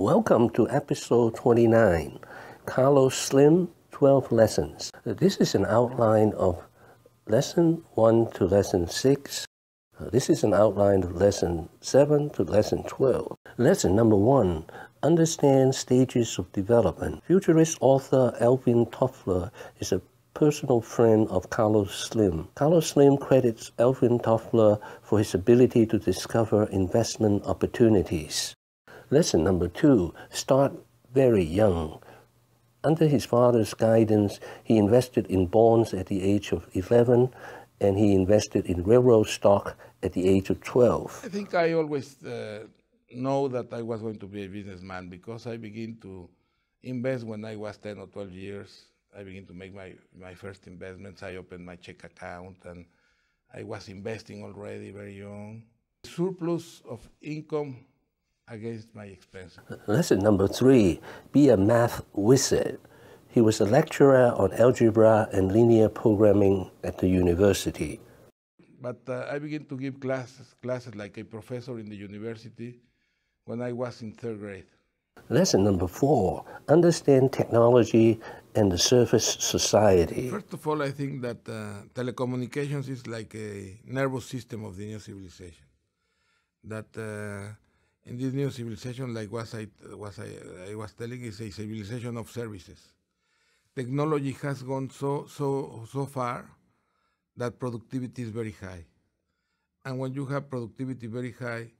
Welcome to episode 29 Carlos Slim 12 Lessons. This is an outline of lesson 1 to lesson 6. This is an outline of lesson 7 to lesson 12. Lesson number 1 Understand stages of development. Futurist author Alvin Toffler is a personal friend of Carlos Slim. Carlos Slim credits Alvin Toffler for his ability to discover investment opportunities. Lesson number two start very young. Under his father's guidance, he invested in bonds at the age of 11 and he invested in railroad stock at the age of 12. I think I always uh, know that I was going to be a businessman because I began to invest when I was 10 or 12 years. I began to make my, my first investments. I opened my check account and I was investing already very young. Surplus of income against my expenses. Lesson number three be a math wizard. He was a lecturer on algebra and linear programming at the university. But uh, I began to give classes, classes like a professor in the university when I was in third grade. Lesson number four understand technology and the service society. First of all, I think that uh, telecommunications is like a nervous system of the new civilization. That uh, in this new civilization, like what I, was I, I was telling, is a civilization of services. Technology has gone so so so far that productivity is very high, and when you have productivity very high,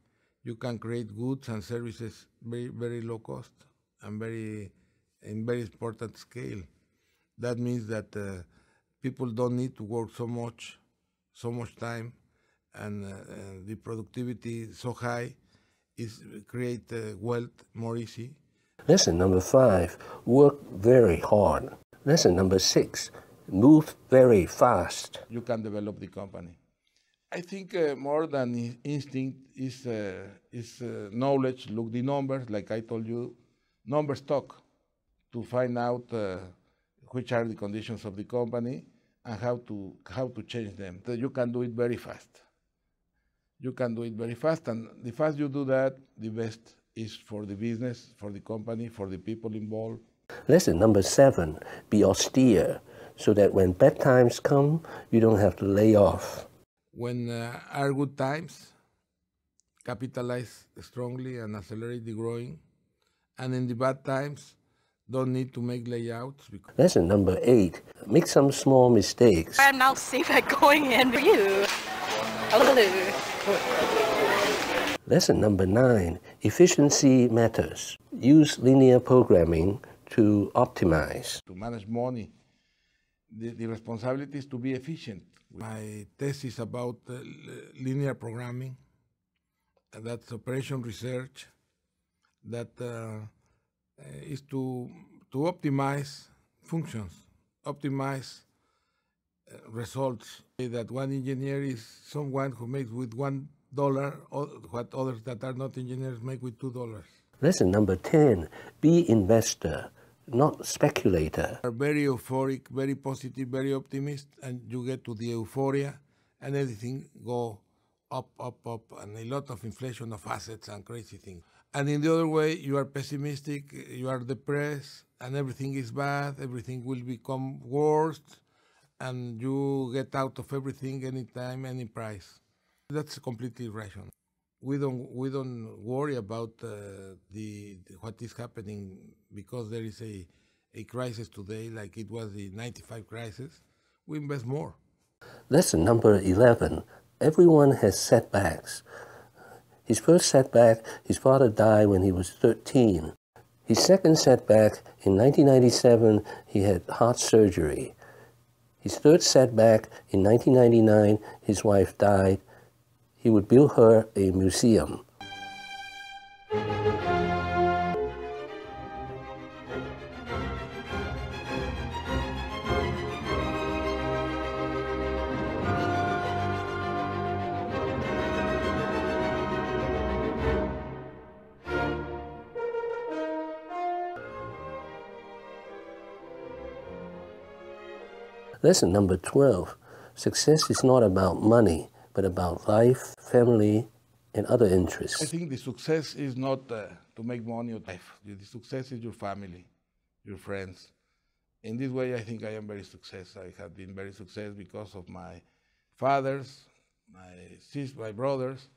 you can create goods and services very very low cost and very in very important scale. That means that uh, people don't need to work so much, so much time, and uh, the productivity is so high is create wealth more easy. Lesson number five: work very hard. Lesson number six: move very fast. You can develop the company. I think uh, more than instinct is uh, is uh, knowledge. Look the numbers, like I told you, numbers talk to find out uh, which are the conditions of the company and how to how to change them. So you can do it very fast. You can do it very fast, and the fast you do that, the best is for the business, for the company, for the people involved. Lesson number seven: be austere, so that when bad times come, you don't have to lay off. When uh, are good times, capitalize strongly and accelerate the growing, and in the bad times, don't need to make layouts. Lesson number eight, make some small mistakes. I'm now safe at going in for you. Lesson number nine, efficiency matters. Use linear programming to optimize. To manage money, the, the responsibility is to be efficient. My thesis is about uh, linear programming, and that's operation research, that uh, uh, is to to optimize functions, optimize results. That one engineer is someone who makes with one dollar what others that are not engineers make with two dollars. Lesson number ten: Be investor, not speculator. Are very euphoric, very positive, very optimist, and you get to the euphoria, and everything go up, up, up, and a lot of inflation of assets and crazy things. And in the other way, you are pessimistic, you are depressed, and everything is bad, everything will become worse, and you get out of everything anytime, any price. That's completely irrational. We don't we don't worry about uh, the, the, what is happening because there is a a crisis today, like it was the '95 crisis. We invest more. Lesson number eleven: Everyone has setbacks. His first setback, his father died when he was 13. His second setback, in 1997, he had heart surgery. His third setback, in 1999, his wife died. He would build her a museum. Lesson number 12 Success is not about money, but about life, family, and other interests. I think the success is not uh, to make money or life. The success is your family, your friends. In this way, I think I am very success. I have been very success because of my fathers, my sisters, my brothers,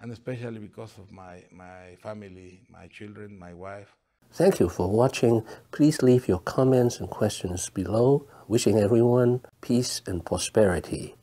and especially because of my, my family, my children, my wife. Thank you for watching. Please leave your comments and questions below. Wishing everyone peace and prosperity.